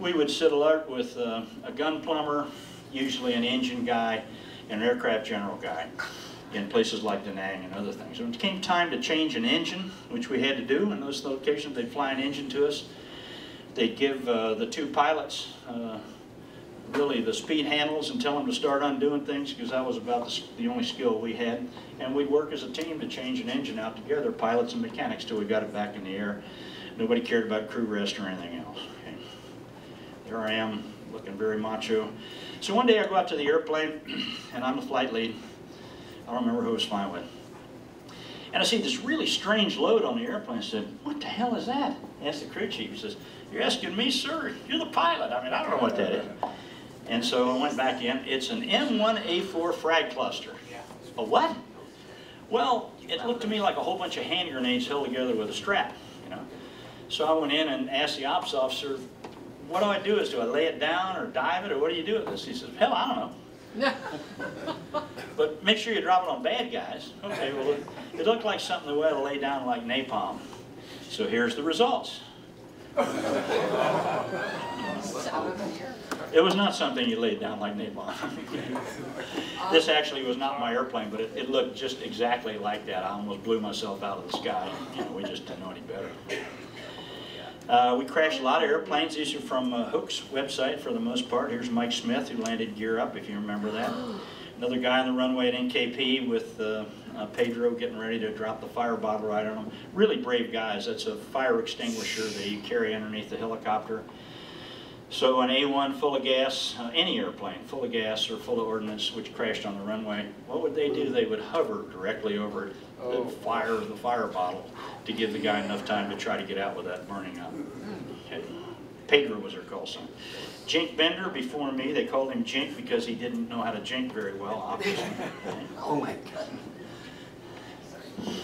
We would sit alert with uh, a gun plumber, usually an engine guy, and an aircraft general guy in places like Da Nang and other things. When it came time to change an engine, which we had to do in those locations, they'd fly an engine to us. They'd give uh, the two pilots uh, really the speed handles and tell them to start undoing things because that was about the, the only skill we had. And we'd work as a team to change an engine out together, pilots and mechanics, till we got it back in the air. Nobody cared about crew rest or anything else. okay. There I am, looking very macho. So one day I go out to the airplane, and I'm the flight lead. I don't remember who I was flying with. And I see this really strange load on the airplane. I said, what the hell is that? I asked the crew chief. He says, you're asking me, sir? You're the pilot. I mean, I don't know what that is. And so I went back in. It's an M1A4 frag cluster. A what? Well, it looked to me like a whole bunch of hand grenades held together with a strap, you know. So I went in and asked the ops officer, what do I do? Is do I lay it down or dive it or what do you do with this? He says, hell, I don't know. But make sure you drop it on bad guys. Okay, well, it, it looked like something the way to lay down like napalm. So here's the results. It was not something you laid down like napalm. This actually was not my airplane, but it, it looked just exactly like that. I almost blew myself out of the sky. You know, we just didn't know any better. Uh, we crashed a lot of airplanes. These are from uh, Hook's website for the most part. Here's Mike Smith, who landed Gear Up, if you remember that. Another guy on the runway at NKP with uh, uh, Pedro getting ready to drop the fire bottle right on him. Really brave guys. That's a fire extinguisher that you carry underneath the helicopter. So an A-1 full of gas, uh, any airplane full of gas or full of ordnance which crashed on the runway, what would they do? They would hover directly over it, they'd fire the fire bottle to give the guy enough time to try to get out without burning up. Okay. Pedro was their call sign. Jink Bender before me, they called him Jink because he didn't know how to jink very well, obviously. Oh my God.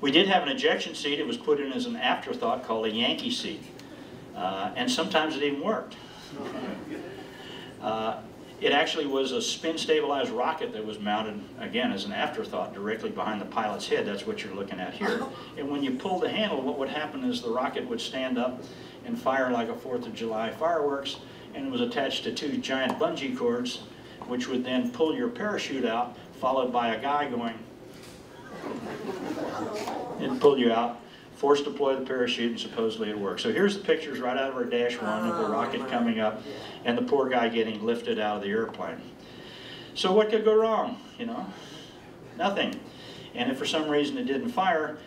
We did have an ejection seat. It was put in as an afterthought called a Yankee seat. Uh, and sometimes it even worked. Uh, it actually was a spin-stabilized rocket that was mounted, again, as an afterthought directly behind the pilot's head. That's what you're looking at here. And when you pull the handle, what would happen is the rocket would stand up and fire like a Fourth of July fireworks, and it was attached to two giant bungee cords, which would then pull your parachute out, followed by a guy going and pull you out, force deploy the parachute, and supposedly it worked. So here's the pictures right out of our dash one of the rocket coming up and the poor guy getting lifted out of the airplane. So what could go wrong, you know? Nothing. And if for some reason it didn't fire,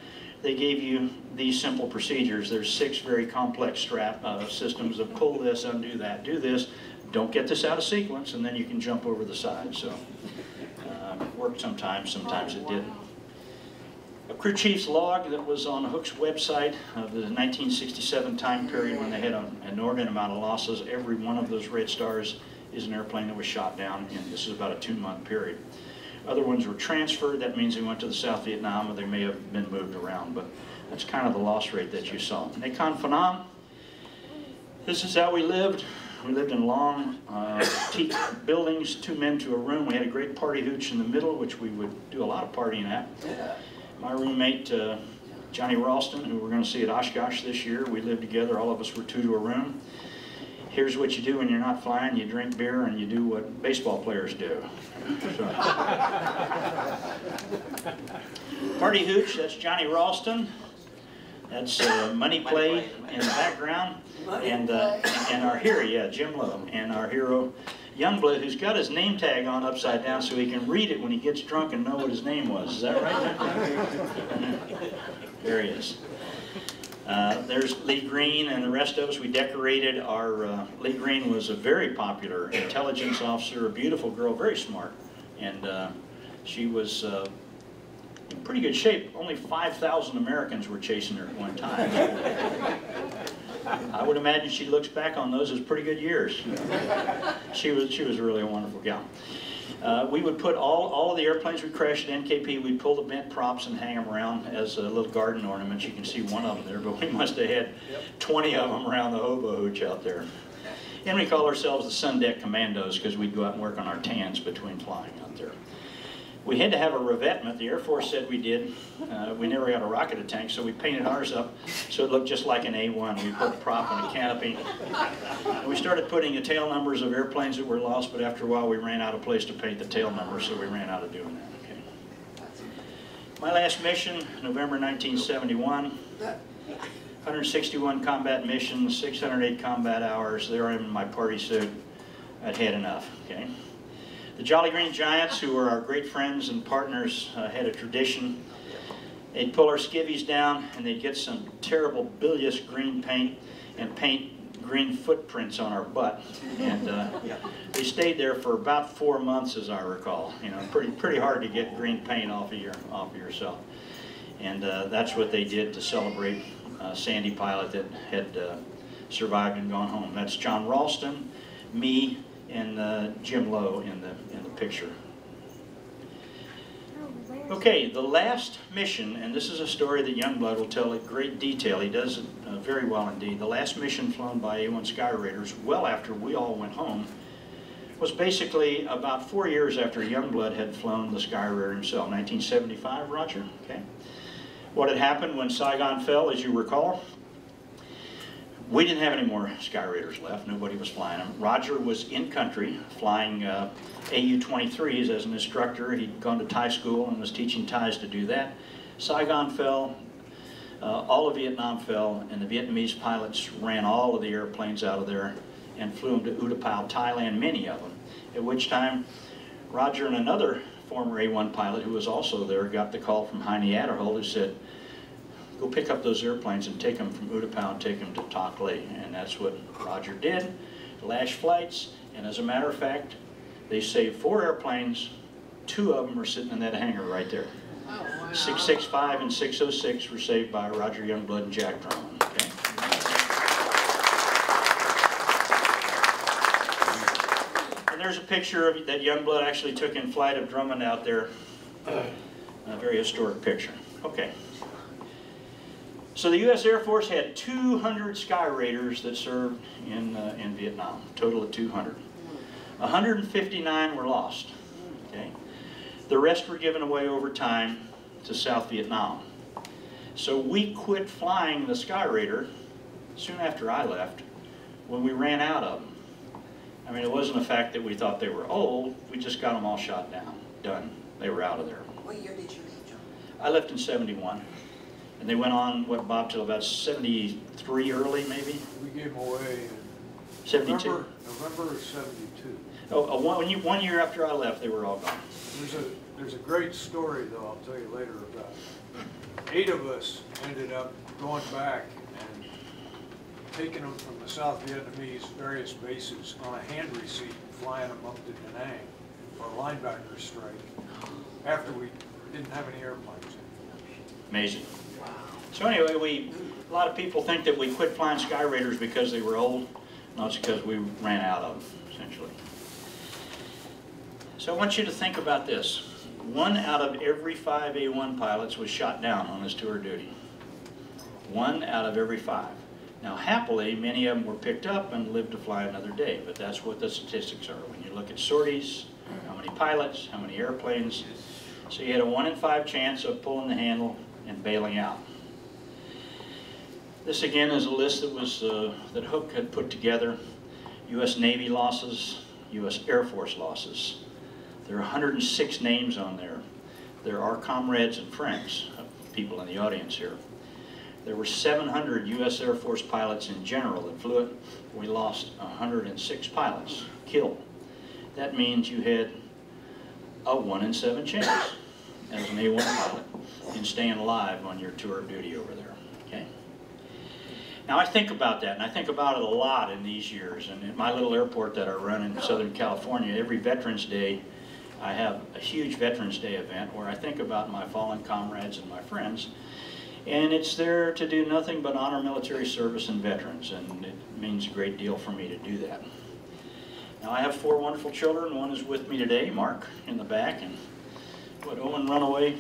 they gave you these simple procedures. There's six very complex strap uh, systems of pull this, undo that, do this. Don't get this out of sequence, and then you can jump over the side. So uh, it worked sometimes, sometimes it didn't. A crew chief's log that was on Hook's website of the 1967 time period when they had an inordinate amount of losses. Every one of those red stars is an airplane that was shot down, and this is about a two-month period. Other ones were transferred, that means they went to the South Vietnam, or they may have been moved around, but that's kind of the loss rate that you saw. Nakhon Phanom, this is how we lived. We lived in long uh, teak buildings, two men to a room. We had a great party hooch in the middle, which we would do a lot of partying at. My roommate, uh, Johnny Ralston, who we're going to see at Oshkosh this year, we lived together. All of us were two to a room. Here's what you do when you're not flying. You drink beer and you do what baseball players do. So. Party hooch, that's Johnny Ralston. That's uh, Money Play in the background. And, uh, and our hero, yeah, Jim Lowe, and our hero, Youngblood, who's got his name tag on upside down so he can read it when he gets drunk and know what his name was. Is that right? there he is. Uh, there's Lee Green and the rest of us. We decorated our, uh, Lee Green was a very popular intelligence officer, a beautiful girl, very smart. And uh, she was uh, in pretty good shape. Only 5,000 Americans were chasing her at one time. I would imagine she looks back on those as pretty good years. She was, she was really a wonderful gal. Uh, we would put all, all of the airplanes we crashed at NKP, we'd pull the bent props and hang them around as uh, little garden ornaments. You can see one of them there, but we must have had 20 of them around the hobo hooch out there. And we call ourselves the Sun Deck Commandos because we'd go out and work on our tans between flying out there. We had to have a revetment. The Air Force said we did. Uh, we never got a rocket tank, so we painted ours up so it looked just like an A-1. We put a prop and a canopy. And we started putting the tail numbers of airplanes that were lost, but after a while we ran out of place to paint the tail numbers, so we ran out of doing that. Okay. My last mission, November 1971. 161 combat missions, 608 combat hours. There I am in my party suit. I'd had enough, okay? The Jolly Green Giants, who were our great friends and partners, uh, had a tradition. They'd pull our skivvies down and they'd get some terrible bilious green paint and paint green footprints on our butt. And uh, they stayed there for about four months, as I recall. You know, pretty pretty hard to get green paint off of your off of yourself. And uh, that's what they did to celebrate uh, Sandy Pilot that had uh, survived and gone home. That's John Ralston, me, and uh, Jim Lowe in the in the picture. Okay, the last mission, and this is a story that Youngblood will tell in great detail. He does it uh, very well indeed. The last mission flown by A-1 Skyraiders, well after we all went home, was basically about four years after Youngblood had flown the Skyraider himself, 1975, Roger? Okay. What had happened when Saigon fell, as you recall, we didn't have any more Skyraiders left. Nobody was flying them. Roger was in country flying uh, AU-23s as an instructor. He'd gone to Thai school and was teaching Thais to do that. Saigon fell. Uh, all of Vietnam fell, and the Vietnamese pilots ran all of the airplanes out of there and flew them to Utapao, Thailand, many of them. At which time, Roger and another former A-1 pilot who was also there got the call from Heinie Aderholt who said, go pick up those airplanes and take them from Utapao and take them to Takhli. And that's what Roger did, lash flights, and as a matter of fact, they saved four airplanes, two of them are sitting in that hangar right there. 665 and 606 were saved by Roger Youngblood and Jack Drummond. Okay? And there's a picture of that Youngblood actually took in flight of Drummond out there. A very historic picture. Okay. So the U.S. Air Force had 200 Skyraiders that served in, uh, in Vietnam, total of 200. 159 were lost. Okay. The rest were given away over time to South Vietnam. So we quit flying the Skyraider soon after I left when we ran out of them. I mean, it wasn't a fact that we thought they were old, we just got them all shot down, done. They were out of there. What year did you leave, John? I left in 71, and they went on, what, Bob, till about 73 early, maybe? We gave them away in 72? November, November of seventy-two. Oh, uh, one, one year after I left, they were all gone. There's a, there's a great story though, I'll tell you later about. it. Eight of us ended up going back and taking them from the South Vietnamese various bases on a hand receipt, and flying them up to Da Nang for a linebacker strike after we didn't have any airplanes. Amazing. So anyway, we, a lot of people think that we quit flying Skyraiders because they were old. No, it's because we ran out of them, essentially. So I want you to think about this. One out of every five A1 pilots was shot down on his tour of duty. One out of every five. Now happily, many of them were picked up and lived to fly another day, but that's what the statistics are. When you look at sorties, how many pilots, how many airplanes, so you had a one in five chance of pulling the handle and bailing out. This again is a list that was, uh, that Hook had put together. U.S. Navy losses, U.S. Air Force losses. There are 106 names on there. There are comrades and friends, people in the audience here. There were 700 U.S. Air Force pilots in general that flew it. We lost 106 pilots killed. That means you had a one in seven chance as an A1 pilot in staying alive on your tour of duty over there? Now I think about that, and I think about it a lot in these years. And at my little airport that I run in Southern California, every Veterans Day, I have a huge Veterans Day event where I think about my fallen comrades and my friends. And it's there to do nothing but honor military service and veterans, and it means a great deal for me to do that. Now I have four wonderful children. One is with me today, Mark, in the back, and what, Owen run away?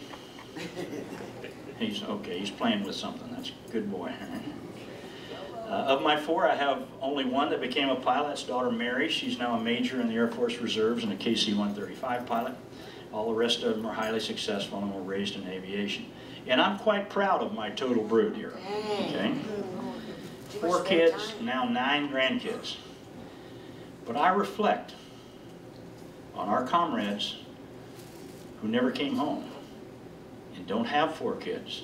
He's, okay, he's playing with something. That's a good boy. Uh, of my four, I have only one that became a pilot's daughter Mary. She's now a major in the Air Force Reserves and a KC-135 pilot. All the rest of them are highly successful and were raised in aviation. And I'm quite proud of my total brood here. Okay? Four kids, now nine grandkids. But I reflect on our comrades who never came home and don't have four kids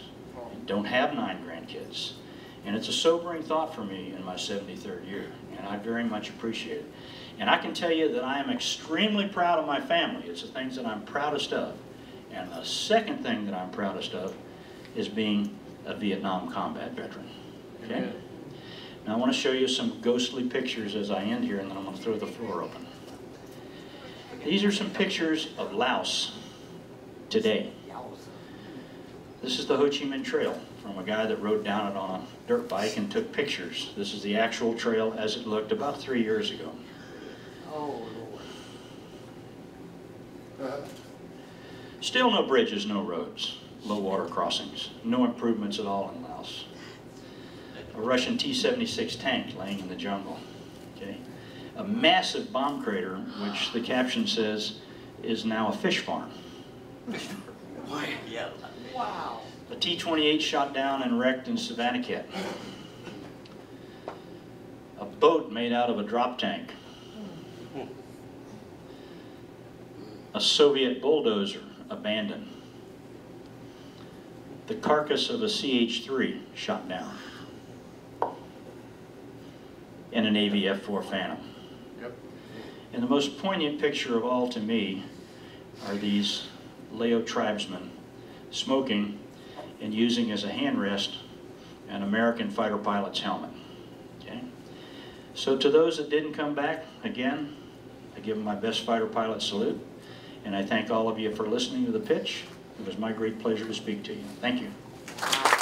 and don't have nine grandkids. And it's a sobering thought for me in my 73rd year, and I very much appreciate it. And I can tell you that I am extremely proud of my family. It's the things that I'm proudest of. And the second thing that I'm proudest of is being a Vietnam combat veteran. Okay? Now I want to show you some ghostly pictures as I end here, and then I'm going to throw the floor open. These are some pictures of Laos today. This is the Ho Chi Minh Trail from a guy that rode down it on a dirt bike and took pictures. This is the actual trail as it looked about three years ago. Oh, uh-huh. Still no bridges, no roads, low water crossings, no improvements at all in Laos. A Russian T-76 tank laying in the jungle. Okay, a massive bomb crater, which the caption says is now a fish farm. Why? Yeah. wow. A T-28 shot down and wrecked in Savannakhet. A boat made out of a drop tank. A Soviet bulldozer abandoned. The carcass of a CH-3 shot down. And a Navy F-4 Phantom. Yep. And the most poignant picture of all to me are these Lao tribesmen smoking and using as a hand rest an American fighter pilot's helmet. Okay? So to those that didn't come back, again, I give them my best fighter pilot salute. And I thank all of you for listening to the pitch. It was my great pleasure to speak to you. Thank you.